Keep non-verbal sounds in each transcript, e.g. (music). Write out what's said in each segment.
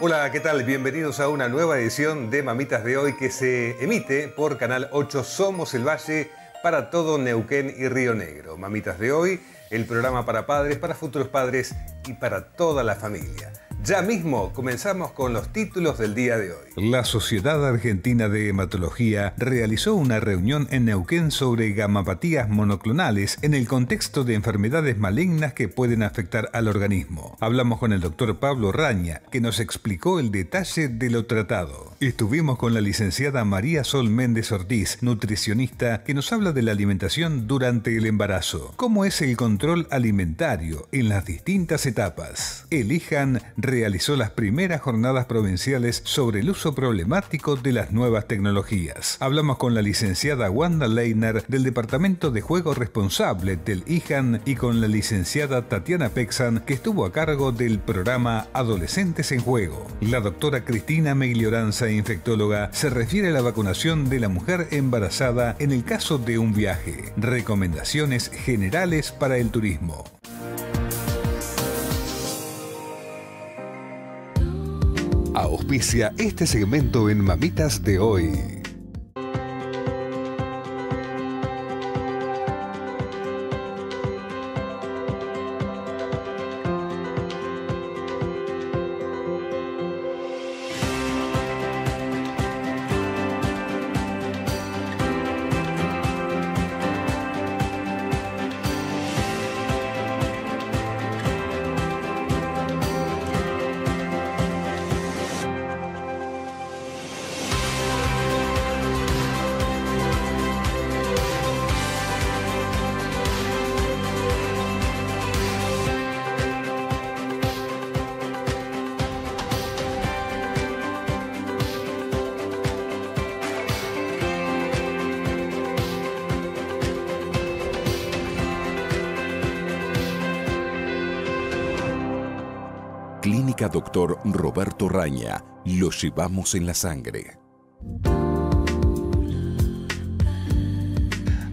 Hola, ¿qué tal? Bienvenidos a una nueva edición de Mamitas de hoy que se emite por Canal 8 Somos el Valle para todo Neuquén y Río Negro. Mamitas de hoy, el programa para padres, para futuros padres y para toda la familia. Ya mismo comenzamos con los títulos del día de hoy. La Sociedad Argentina de Hematología realizó una reunión en Neuquén sobre gamapatías monoclonales en el contexto de enfermedades malignas que pueden afectar al organismo. Hablamos con el doctor Pablo Raña, que nos explicó el detalle de lo tratado. Estuvimos con la licenciada María Sol Méndez Ortiz, nutricionista, que nos habla de la alimentación durante el embarazo. ¿Cómo es el control alimentario en las distintas etapas? Elijan realizó las primeras jornadas provinciales sobre el uso problemático de las nuevas tecnologías. Hablamos con la licenciada Wanda Leiner del Departamento de Juego Responsable del IJAN y con la licenciada Tatiana Pexan que estuvo a cargo del programa Adolescentes en Juego. La doctora Cristina Meglioranza, infectóloga, se refiere a la vacunación de la mujer embarazada en el caso de un viaje. Recomendaciones generales para el turismo. Auspicia este segmento en Mamitas de hoy. Doctor Roberto Raña. Lo llevamos en la sangre.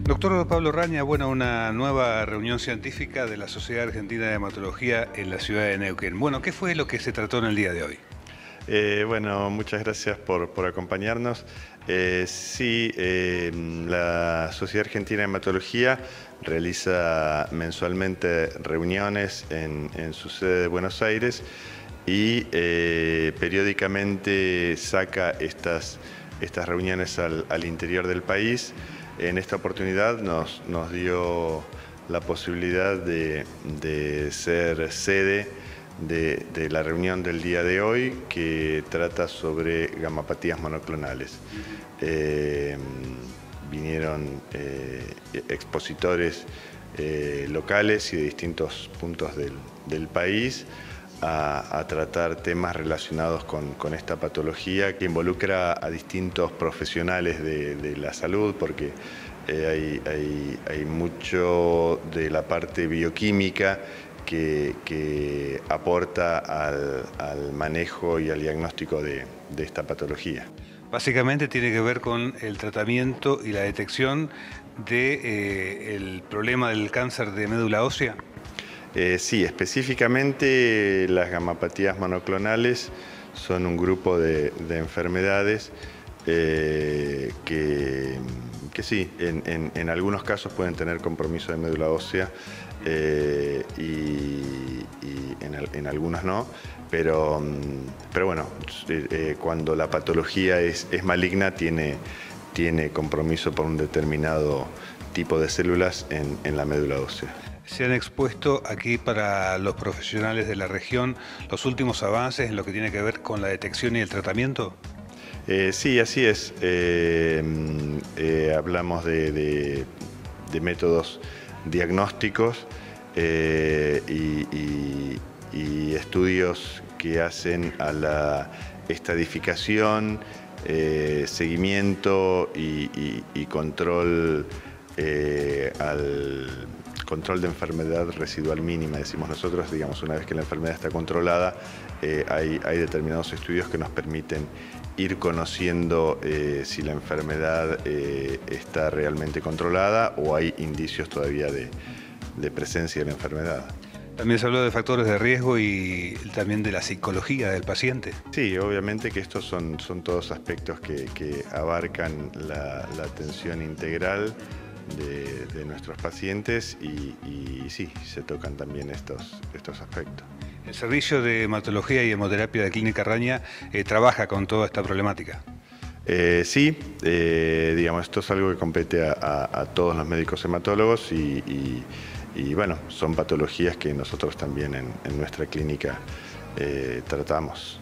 Doctor Pablo Raña, bueno, una nueva reunión científica de la Sociedad Argentina de Hematología en la ciudad de Neuquén. Bueno, ¿qué fue lo que se trató en el día de hoy? Eh, bueno, muchas gracias por, acompañarnos. Eh, sí, eh, la Sociedad Argentina de Hematología realiza mensualmente reuniones en, en su sede de Buenos Aires y eh, periódicamente saca estas, estas reuniones al, interior del país. En esta oportunidad nos, nos dio la posibilidad de, ser sede de, la reunión del día de hoy que trata sobre gamapatías monoclonales. Eh, vinieron eh, expositores locales y de distintos puntos del país a, tratar temas relacionados con, esta patología que involucra a distintos profesionales de, la salud, porque eh, hay, mucho de la parte bioquímica que, aporta al, manejo y al diagnóstico de, esta patología. Básicamente tiene que ver con el tratamiento y la detección del de, eh, problema del cáncer de médula ósea. Eh, sí, específicamente las gamapatías monoclonales son un grupo de, enfermedades eh, que, sí, en, algunos casos pueden tener compromiso de médula ósea eh, y, en, algunos no, pero, bueno, cuando la patología es, maligna tiene compromiso por un determinado tipo de células en la médula ósea se han expuesto aquí para los profesionales de la región los últimos avances en lo que tiene que ver con la detección y el tratamiento? Eh, sí, así es. Eh, eh, hablamos de, métodos diagnósticos y, estudios que hacen a la estadificación, seguimiento y control al control de enfermedad residual mínima, decimos nosotros, digamos, una vez que la enfermedad está controlada, eh, hay, determinados estudios que nos permiten ir conociendo eh, si la enfermedad eh, está realmente controlada o hay indicios todavía de, presencia de la enfermedad. También se habló de factores de riesgo y también de la psicología del paciente. Sí, obviamente que estos son, son todos aspectos que, abarcan la, atención integral de, nuestros pacientes y, sí, se tocan también estos, estos aspectos. El servicio de hematología y hemoterapia de Clínica Raña eh, trabaja con toda esta problemática. Eh, sí, eh, digamos, esto es algo que compete a, todos los médicos hematólogos y y bueno, son patologías que nosotros también en, nuestra clínica eh, tratamos.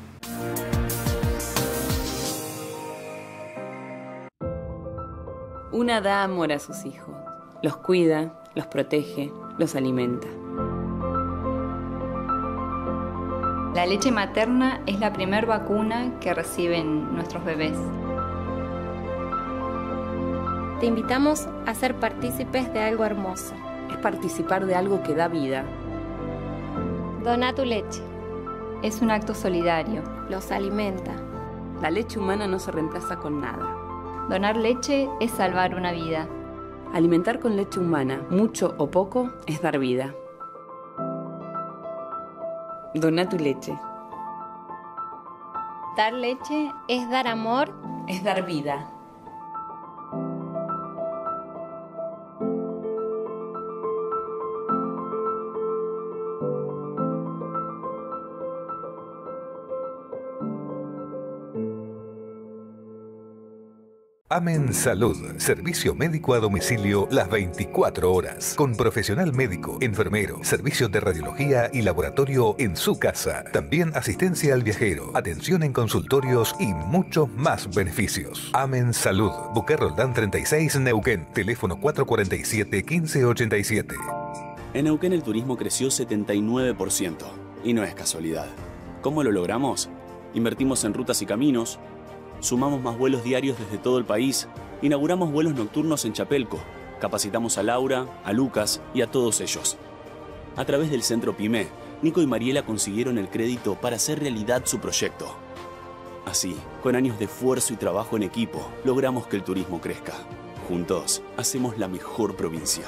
Una da amor a sus hijos, los cuida, los protege, los alimenta. La leche materna es la primer vacuna que reciben nuestros bebés. Te invitamos a ser partícipes de algo hermoso es participar de algo que da vida. Dona tu leche. Es un acto solidario. Los alimenta. La leche humana no se reemplaza con nada. Donar leche es salvar una vida. Alimentar con leche humana, mucho o poco, es dar vida. Dona tu leche. Dar leche es dar amor, es dar vida. Amen Salud, servicio médico a domicilio las 24 horas, con profesional médico, enfermero, servicios de radiología y laboratorio en su casa. También asistencia al viajero, atención en consultorios y muchos más beneficios. Amen Salud, Buque Roldán 36 Neuquén, teléfono 447-1587. En Neuquén el turismo creció 79% y no es casualidad. ¿Cómo lo logramos? Invertimos en rutas y caminos Sumamos más vuelos diarios desde todo el país. Inauguramos vuelos nocturnos en Chapelco. Capacitamos a Laura, a Lucas y a todos ellos. A través del Centro PYME, Nico y Mariela consiguieron el crédito para hacer realidad su proyecto. Así, con años de esfuerzo y trabajo en equipo, logramos que el turismo crezca. Juntos, hacemos la mejor provincia.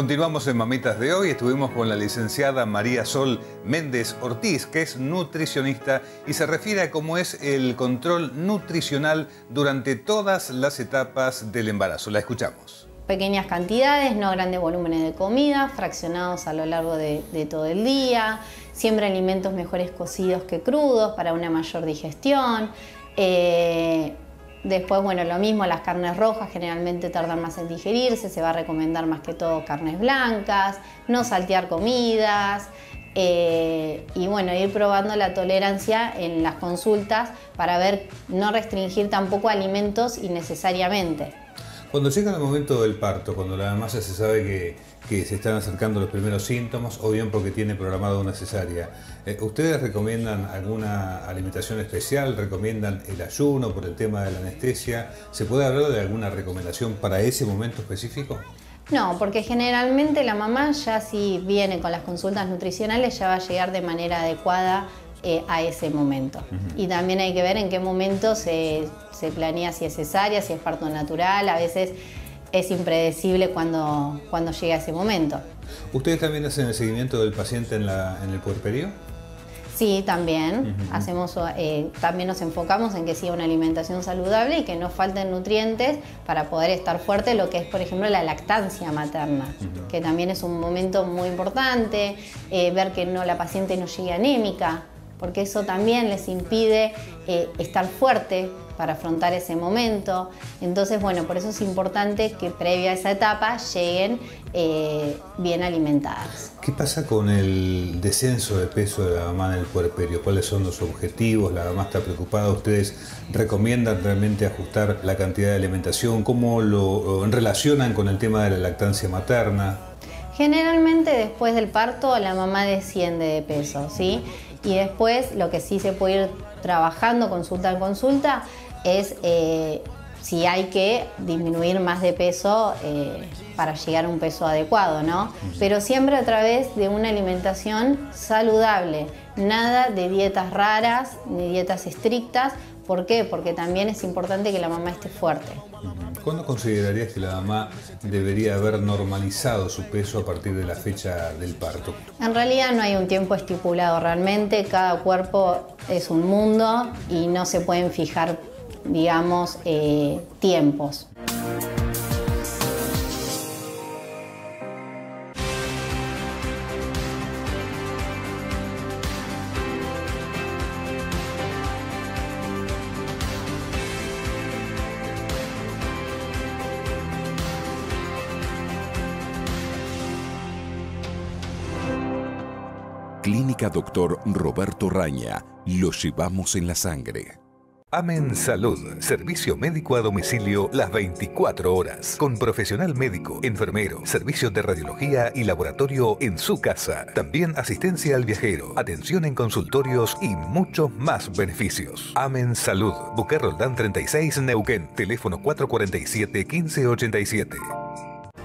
Continuamos en Mamitas de hoy. Estuvimos con la licenciada María Sol Méndez Ortiz, que es nutricionista y se refiere a cómo es el control nutricional durante todas las etapas del embarazo. La escuchamos. Pequeñas cantidades, no grandes volúmenes de comida, fraccionados a lo largo de, todo el día, siempre alimentos mejores cocidos que crudos para una mayor digestión. Eh, Después, bueno, lo mismo, las carnes rojas generalmente tardan más en digerirse, se va a recomendar más que todo carnes blancas, no saltear comidas eh, y bueno, ir probando la tolerancia en las consultas para ver, no restringir tampoco alimentos innecesariamente. Cuando llega el momento del parto, cuando la mamá se sabe que que se están acercando los primeros síntomas o bien porque tiene programado una cesárea. Eh, ¿Ustedes recomiendan alguna alimentación especial? ¿Recomiendan el ayuno por el tema de la anestesia? ¿Se puede hablar de alguna recomendación para ese momento específico? No, porque generalmente la mamá ya si viene con las consultas nutricionales ya va a llegar de manera adecuada eh, a ese momento. Y también hay que ver en qué momento se, se planea si es cesárea, si es parto natural. A veces es impredecible cuando, cuando llega ese momento. ¿Ustedes también hacen el seguimiento del paciente en, la, en el puerperio? Sí, también. Hacemos, eh, también nos enfocamos en que siga una alimentación saludable y que no falten nutrientes para poder estar fuerte, lo que es, por ejemplo, la lactancia materna, que también es un momento muy importante, eh, ver que no la paciente no llegue anémica, porque eso también les impide eh, estar fuerte para afrontar ese momento. Entonces, bueno, por eso es importante que previa a esa etapa lleguen eh, bien alimentadas. ¿Qué pasa con el descenso de peso de la mamá en el puerperio? ¿Cuáles son los objetivos? ¿La mamá está preocupada? ¿Ustedes recomiendan realmente ajustar la cantidad de alimentación? ¿Cómo lo relacionan con el tema de la lactancia materna? Generalmente después del parto la mamá desciende de peso, ¿sí? Y después lo que sí se puede ir trabajando consulta en consulta es eh, si hay que disminuir más de peso eh, para llegar a un peso adecuado, ¿no? Pero siempre a través de una alimentación saludable, nada de dietas raras ni dietas estrictas. ¿Por qué? Porque también es importante que la mamá esté fuerte. ¿Cuándo considerarías que la mamá debería haber normalizado su peso a partir de la fecha del parto? En realidad no hay un tiempo estipulado realmente, cada cuerpo es un mundo y no se pueden fijar, digamos, eh, tiempos. Clínica Doctor Roberto Raña. Lo llevamos en la sangre. Amen Salud, servicio médico a domicilio las 24 horas, con profesional médico, enfermero, servicios de radiología y laboratorio en su casa. También asistencia al viajero, atención en consultorios y muchos más beneficios. Amen Salud, Buque Roldán 36 Neuquén, teléfono 447-1587.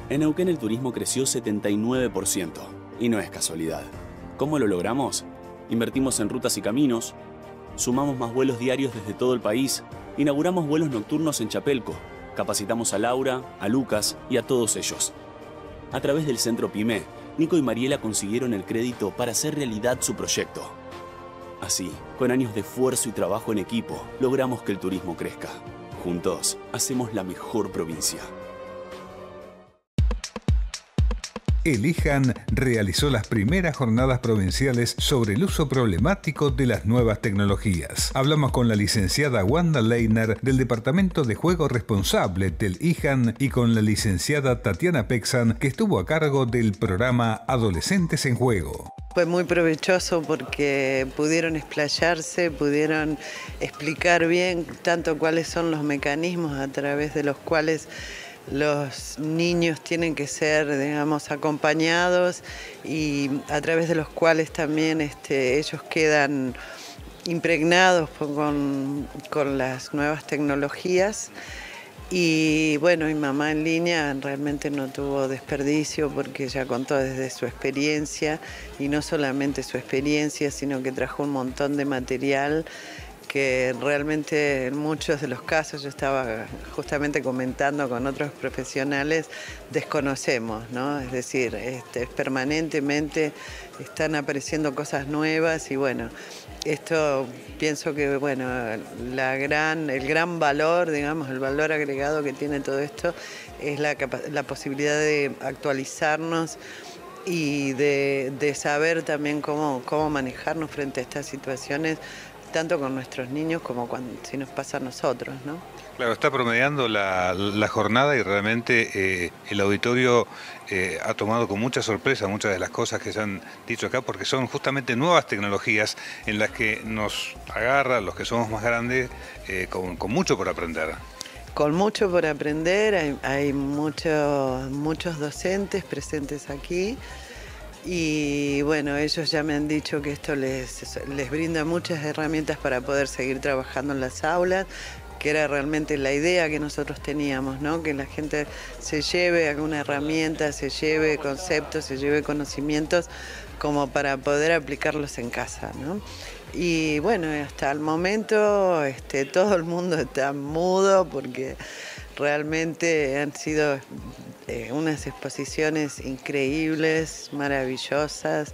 En Neuquén el turismo creció 79% y no es casualidad. ¿Cómo lo logramos? Invertimos en rutas y caminos, sumamos más vuelos diarios desde todo el país, inauguramos vuelos nocturnos en Chapelco, capacitamos a Laura, a Lucas y a todos ellos. A través del centro PYME, Nico y Mariela consiguieron el crédito para hacer realidad su proyecto. Así, con años de esfuerzo y trabajo en equipo, logramos que el turismo crezca. Juntos, hacemos la mejor provincia. El IJAN realizó las primeras jornadas provinciales sobre el uso problemático de las nuevas tecnologías. Hablamos con la licenciada Wanda Leiner del Departamento de Juego Responsable del IJAN y con la licenciada Tatiana Pexan que estuvo a cargo del programa Adolescentes en Juego. Fue muy provechoso porque pudieron explayarse, pudieron explicar bien tanto cuáles son los mecanismos a través de los cuales los niños tienen que ser, digamos, acompañados y a través de los cuales también este, ellos quedan impregnados con, con las nuevas tecnologías. Y bueno, mi mamá en línea realmente no tuvo desperdicio porque ella contó desde su experiencia y no solamente su experiencia, sino que trajo un montón de material que realmente en muchos de los casos, yo estaba justamente comentando con otros profesionales, desconocemos, ¿no? Es decir, este, permanentemente están apareciendo cosas nuevas y bueno, esto pienso que bueno, la gran, el gran valor, digamos, el valor agregado que tiene todo esto es la, la posibilidad de actualizarnos y de, de, saber también cómo, cómo manejarnos frente a estas situaciones tanto con nuestros niños como cuando, si nos pasa a nosotros, ¿no? Claro, está promediando la, jornada y realmente eh, el auditorio eh, ha tomado con mucha sorpresa muchas de las cosas que se han dicho acá porque son justamente nuevas tecnologías en las que nos agarra los que somos más grandes eh, con, mucho por aprender. Con mucho por aprender, hay, hay muchos, muchos docentes presentes aquí y bueno, ellos ya me han dicho que esto les, les brinda muchas herramientas para poder seguir trabajando en las aulas, que era realmente la idea que nosotros teníamos, ¿no? que la gente se lleve alguna herramienta, se lleve conceptos, se lleve conocimientos como para poder aplicarlos en casa. ¿no? Y bueno, hasta el momento este, todo el mundo está mudo porque realmente han sido eh, unas exposiciones increíbles, maravillosas,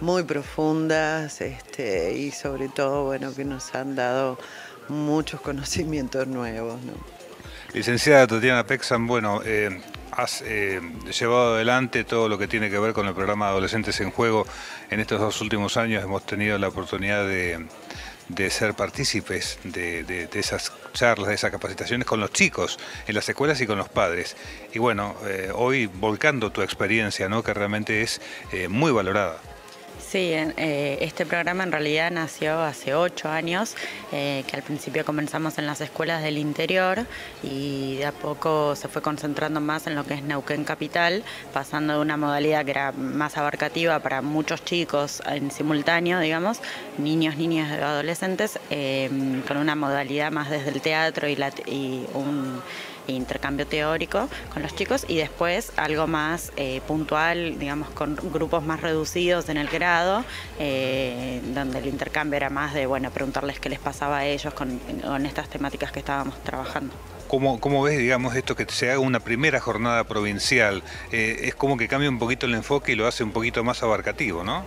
muy profundas este, y sobre todo bueno, que nos han dado muchos conocimientos nuevos. Licenciada Tatiana Pexan, bueno, eh, has eh, llevado adelante todo lo que tiene que ver con el programa Adolescentes en Juego. En estos dos últimos años hemos tenido la oportunidad de de ser partícipes de, esas charlas, de esas capacitaciones con los chicos en las escuelas y con los padres. Y bueno, eh, hoy volcando tu experiencia, ¿no? que realmente es eh, muy valorada. Sí, eh, este programa en realidad nació hace ocho años, eh, que al principio comenzamos en las escuelas del interior y de a poco se fue concentrando más en lo que es Neuquén Capital, pasando de una modalidad que era más abarcativa para muchos chicos en simultáneo, digamos, niños, niñas, adolescentes, eh, con una modalidad más desde el teatro y, y un intercambio teórico con los chicos y después algo más eh, puntual, digamos, con grupos más reducidos en el grado, eh, donde el intercambio era más de, bueno, preguntarles qué les pasaba a ellos con, estas temáticas que estábamos trabajando. ¿Cómo, ¿Cómo, ves, digamos, esto que se haga una primera jornada provincial? Eh, es como que cambia un poquito el enfoque y lo hace un poquito más abarcativo, ¿no?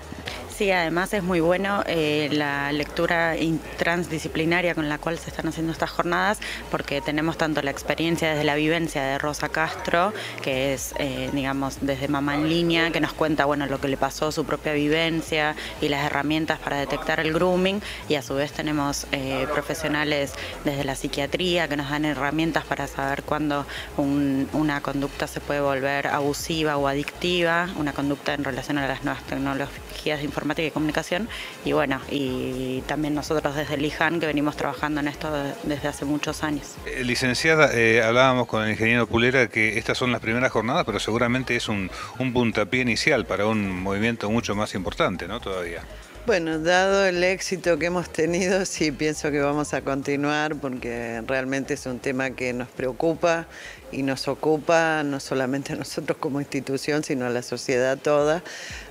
Sí, además es muy bueno eh, la lectura transdisciplinaria con la cual se están haciendo estas jornadas, porque tenemos tanto la experiencia desde la vivencia de Rosa Castro, que es, eh, digamos, desde Mamá en Línea, que nos cuenta, bueno, lo que le pasó, su propia vivencia y las herramientas para detectar el grooming, y a su vez tenemos eh, profesionales desde la psiquiatría que nos dan herramientas para saber cuándo una conducta se puede volver abusiva o adictiva, una conducta en relación a las nuevas tecnologías de información informática y comunicación y bueno, y también nosotros desde el IJAN que venimos trabajando en esto desde hace muchos años. Eh, licenciada, eh, hablábamos con el ingeniero Pulera que estas son las primeras jornadas, pero seguramente es un, un puntapié inicial para un movimiento mucho más importante, ¿no? Todavía. Bueno, dado el éxito que hemos tenido, sí pienso que vamos a continuar porque realmente es un tema que nos preocupa y nos ocupa no solamente a nosotros como institución, sino a la sociedad toda.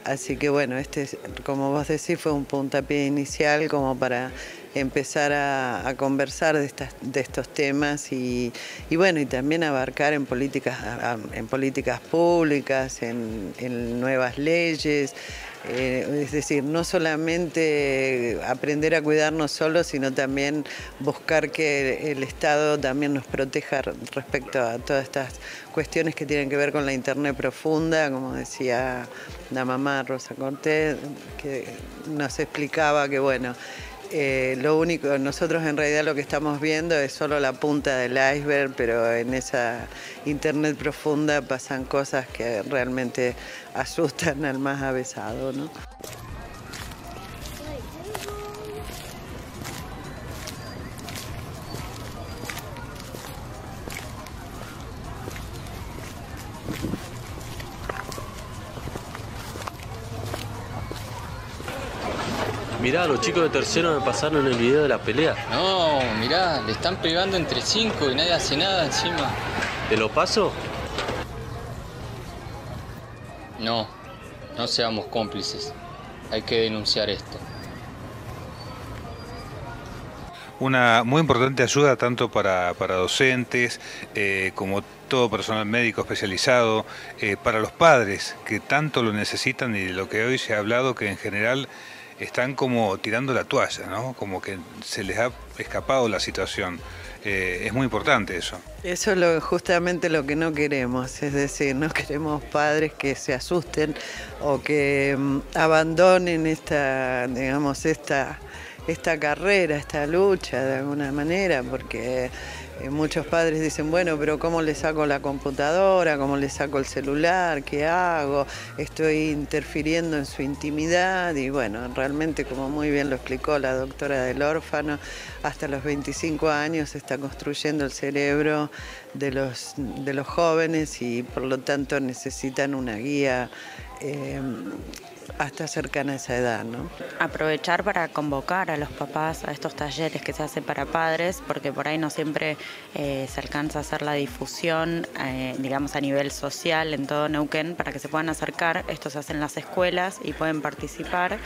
Así que bueno, este, como vos decís, fue un puntapié inicial como para empezar a, conversar de, estos temas y, bueno, y también abarcar en políticas, en políticas públicas, en nuevas leyes. Eh, es decir, no solamente aprender a cuidarnos solos, sino también buscar que el Estado también nos proteja respecto a todas estas cuestiones que tienen que ver con la Internet profunda, como decía la mamá Rosa Cortés, que nos explicaba que, bueno, eh, lo único, nosotros en realidad lo que estamos viendo es solo la punta del iceberg, pero en esa internet profunda pasan cosas que realmente (laughs) asustan al más avesado, ¿no? Mirá, los chicos de tercero me pasaron el video de la pelea. No, mirá, le están pegando entre cinco y nadie hace nada encima. ¿Te lo paso? No, no seamos cómplices. Hay que denunciar esto. Una muy importante ayuda tanto para, docentes eh, como todo personal médico especializado, eh, para los padres que tanto lo necesitan y de lo que hoy se ha hablado que en general están como tirando la toalla, ¿no? Como que se les ha escapado la situación. Eh, es muy importante eso. Eso es justamente lo que no queremos, es decir, no (laughs) queremos padres que se asusten o que mm, abandonen esta, digamos, esta, esta carrera, esta lucha de alguna manera, porque muchos padres dicen, bueno, pero ¿cómo le saco la computadora? ¿Cómo le saco el celular? ¿Qué hago? Estoy interfiriendo en su intimidad y bueno, realmente como muy bien lo explicó la doctora del órfano, hasta los 25 años se está construyendo el cerebro de los, de los jóvenes y por lo tanto necesitan una guía. Eh, hasta cercana a esa edad. ¿no? Aprovechar para convocar a los papás a estos talleres que se hacen para padres, porque por ahí no siempre eh, se alcanza a hacer la difusión, eh, digamos, a nivel social en todo Neuquén, para que se puedan acercar. Esto se hace en las escuelas y pueden participar.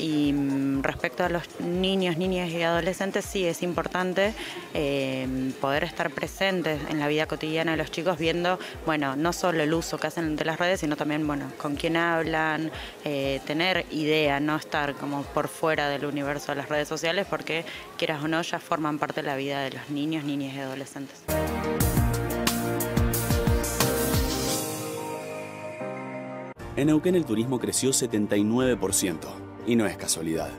Y mm, respecto a los niños, niñas y adolescentes, sí es importante eh, poder estar presentes en la vida cotidiana de los chicos, viendo, bueno, no solo el uso que hacen de las redes, sino también, bueno, con quién hablan, eh, tener idea, no estar como por fuera del universo de las redes sociales, porque quieras o no, ya forman parte de la vida de los niños, niñas y adolescentes. En Neuquén el turismo creció 79%. Y no es casualidad.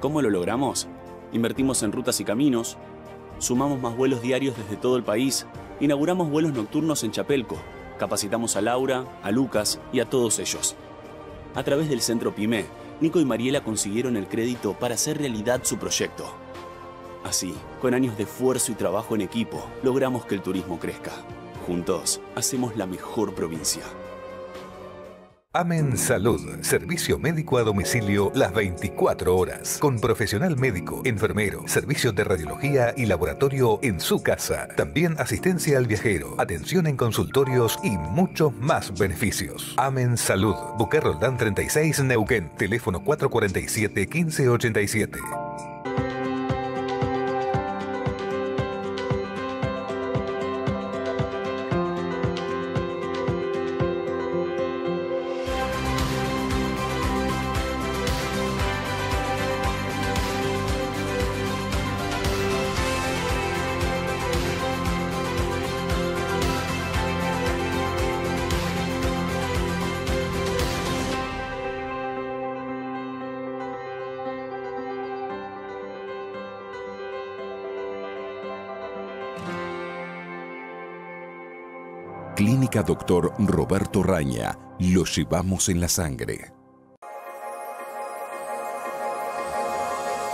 ¿Cómo lo logramos? Invertimos en rutas y caminos, sumamos más vuelos diarios desde todo el país, inauguramos vuelos nocturnos en Chapelco, capacitamos a Laura, a Lucas y a todos ellos. A través del centro PYME, Nico y Mariela consiguieron el crédito para hacer realidad su proyecto. Así, con años de esfuerzo y trabajo en equipo, logramos que el turismo crezca. Juntos, hacemos la mejor provincia. Amen Salud, servicio médico a domicilio las 24 horas, con profesional médico, enfermero, servicios de radiología y laboratorio en su casa. También asistencia al viajero, atención en consultorios y muchos más beneficios. Amen Salud, Roldán 36 Neuquén, teléfono 447 1587. Clínica Doctor Roberto Raña. Lo llevamos en la sangre.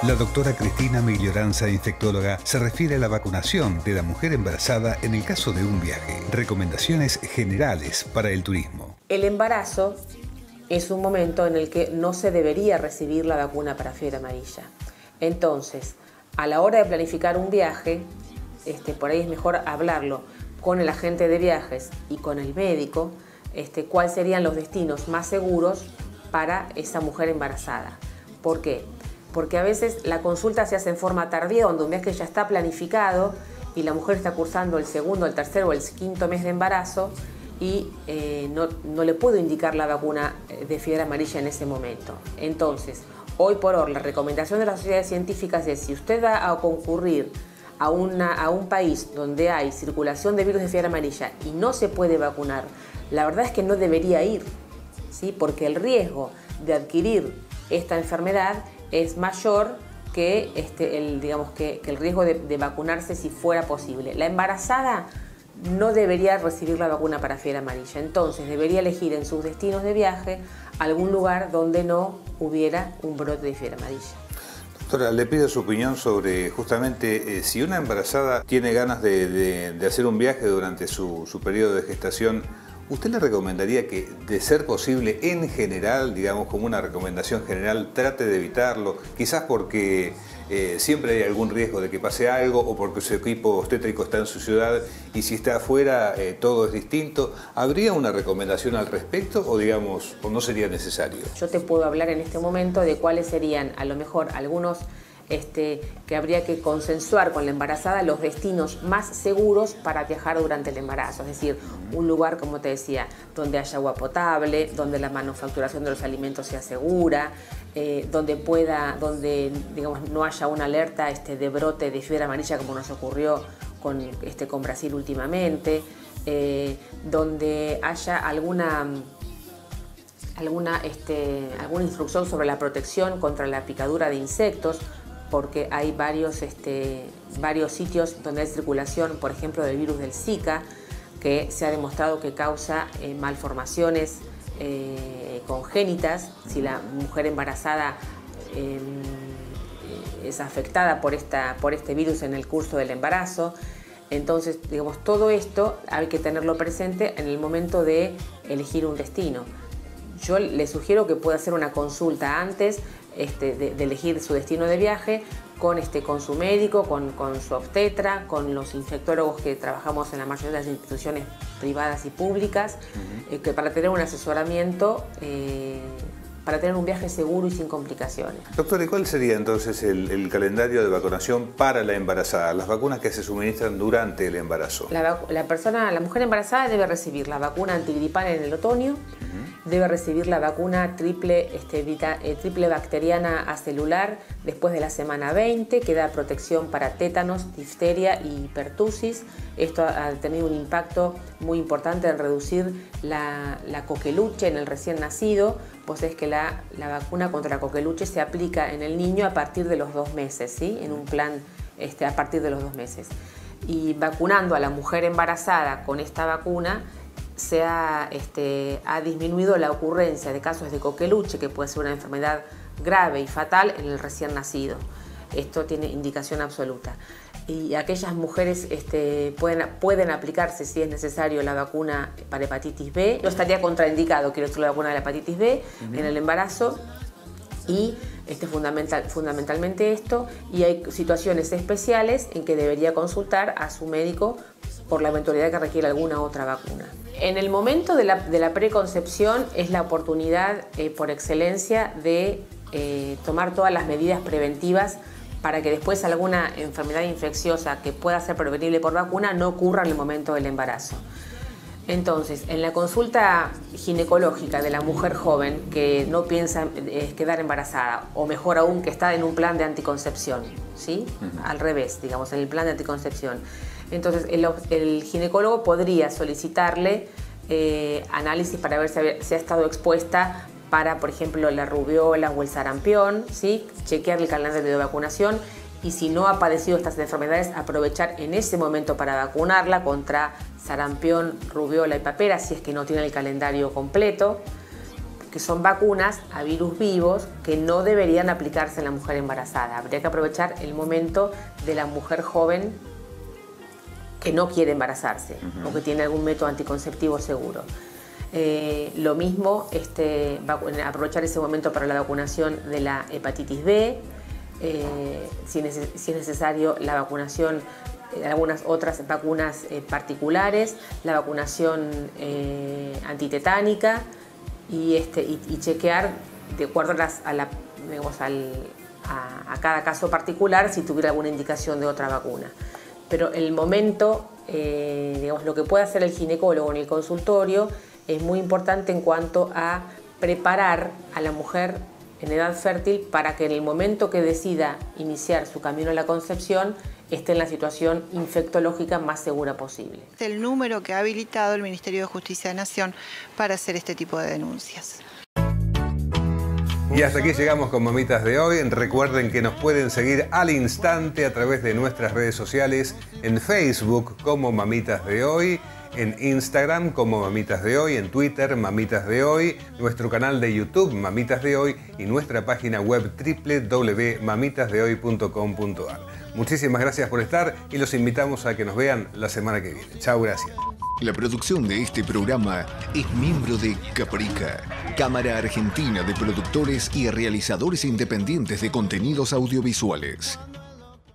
La doctora Cristina Miglioranza, infectóloga, se refiere a la vacunación de la mujer embarazada en el caso de un viaje. Recomendaciones generales para el turismo. El embarazo es un momento en el que no se debería recibir la vacuna para fiebre amarilla. Entonces, a la hora de planificar un viaje, este, por ahí es mejor hablarlo con el agente de viajes y con el médico, este, cuáles serían los destinos más seguros para esa mujer embarazada. ¿Por qué? porque a veces la consulta se hace en forma tardía, donde un viaje ya está planificado y la mujer está cursando el segundo, el tercero o el quinto mes de embarazo y eh, no, le puedo indicar la vacuna eh, de fiebre amarilla en ese momento. Entonces, hoy por hoy, la recomendación de las sociedades científicas es si usted va a concurrir a, un país donde hay circulación de virus de fiebre amarilla y no se puede vacunar, la verdad es que no debería ir, ¿sí? porque el riesgo de adquirir esta enfermedad es mayor que, este, el, digamos, que, el riesgo de, vacunarse si fuera posible. La embarazada no debería recibir la vacuna para fiebre amarilla, entonces debería elegir en sus destinos de viaje algún lugar donde no hubiera un brote de fiebre amarilla. Doctora, le pido su opinión sobre justamente eh, si una embarazada tiene ganas de, hacer un viaje durante su, su periodo de gestación, ¿Usted le recomendaría que, de ser posible, en general, digamos como una recomendación general, trate de evitarlo? Quizás porque eh, siempre hay algún riesgo de que pase algo o porque su equipo obstétrico está en su ciudad y si está afuera eh, todo es distinto. ¿Habría una recomendación al respecto o, digamos, o no sería necesario? Yo te puedo hablar en este momento de cuáles serían, a lo mejor, algunos este, que habría que consensuar con la embarazada los destinos más seguros para viajar durante el embarazo, es decir, un lugar, como te decía, donde haya agua potable, donde la manufacturación de los alimentos sea segura, eh, donde pueda, donde digamos, no haya una alerta este, de brote de fiebre amarilla como nos ocurrió con, este, Brasil últimamente, eh, donde haya alguna alguna, alguna instrucción sobre la protección contra la picadura de insectos, porque hay varios, este, varios sitios donde hay circulación, por ejemplo, del virus del Zika, que se ha demostrado que causa eh, malformaciones eh, congénitas. Si la mujer embarazada em, eh, es afectada por, esta, por este virus en el curso del embarazo, entonces, digamos, todo esto hay que tenerlo presente en el momento de elegir un destino. Yo le sugiero que pueda hacer una consulta antes este, de, elegir su destino de viaje con, este, con su médico, con, su obstetra, con los infectólogos que trabajamos en la mayoría de las instituciones privadas y públicas, eh, que para tener un asesoramiento eh, para tener un viaje seguro y sin complicaciones. Doctor, ¿y cuál sería entonces el, calendario de vacunación para la embarazada? Las vacunas que se suministran durante el embarazo. La, persona, la mujer embarazada debe recibir la vacuna antigripal en el otoño, debe recibir la vacuna triple, este, eh, triple bacteriana acelular después de la semana 20, que da protección para tétanos, difteria y pertusis. Esto ha tenido un impacto muy importante en reducir la, la coqueluche en el recién nacido, pues es que la, vacuna contra la coqueluche se aplica en el niño a partir de los dos meses, ¿sí? en un plan este, a partir de los dos meses. Y vacunando a la mujer embarazada con esta vacuna, se ha, este, ha disminuido la ocurrencia de casos de coqueluche, que puede ser una enfermedad grave y fatal en el recién nacido. Esto tiene indicación absoluta y aquellas mujeres este, pueden, pueden aplicarse si es necesario la vacuna para hepatitis B. No estaría contraindicado, quiero decir, la vacuna de la hepatitis B en el embarazo y este, fundamental, fundamentalmente esto y hay situaciones especiales en que debería consultar a su médico por la eventualidad que requiere alguna otra vacuna. En el momento de la, preconcepción es la oportunidad eh, por excelencia de eh, tomar todas las medidas preventivas para que después alguna enfermedad infecciosa que pueda ser prevenible por vacuna no ocurra en el momento del embarazo. Entonces, en la consulta ginecológica de la mujer joven que no piensa eh, quedar embarazada, o mejor aún que está en un plan de anticoncepción, ¿sí? Al revés, digamos, en el plan de anticoncepción. Entonces, el, ginecólogo podría solicitarle eh, análisis para ver si ha estado expuesta para, por ejemplo, la rubiola o el sarampión, ¿sí? chequear el calendario de vacunación y si no ha padecido estas enfermedades, aprovechar en ese momento para vacunarla contra sarampión, rubiola y papera, si es que no tiene el calendario completo, que son vacunas a virus vivos que no deberían aplicarse en la mujer embarazada. Habría que aprovechar el momento de la mujer joven que no quiere embarazarse o que tiene algún método anticonceptivo seguro. Eh, lo mismo, este, aprovechar ese momento para la vacunación de la hepatitis B, eh, si, es necesario la vacunación de algunas otras vacunas eh, particulares, la vacunación antitetánica y, este, y, chequear de acuerdo a, la, a, cada caso particular si tuviera alguna indicación de otra vacuna. Pero el momento, digamos, lo que puede hacer el ginecólogo en el consultorio es muy importante en cuanto a preparar a la mujer en edad fértil para que en el momento que decida iniciar su camino a la concepción esté en la situación infectológica más segura posible. El número que ha habilitado el Ministerio de Justicia de Nación para hacer este tipo de denuncias. Y hasta aquí llegamos con Mamitas de hoy. Recuerden que nos pueden seguir al instante a través de nuestras redes sociales en Facebook como Mamitas de hoy en Instagram como Mamitas de Hoy, en Twitter Mamitas de Hoy, nuestro canal de YouTube Mamitas de Hoy y nuestra página web www.mamitasdehoy.com.ar. Muchísimas gracias por estar y los invitamos a que nos vean la semana que viene. Chao, gracias. La producción de este programa es miembro de Caprica, Cámara Argentina de Productores y Realizadores Independientes de Contenidos Audiovisuales.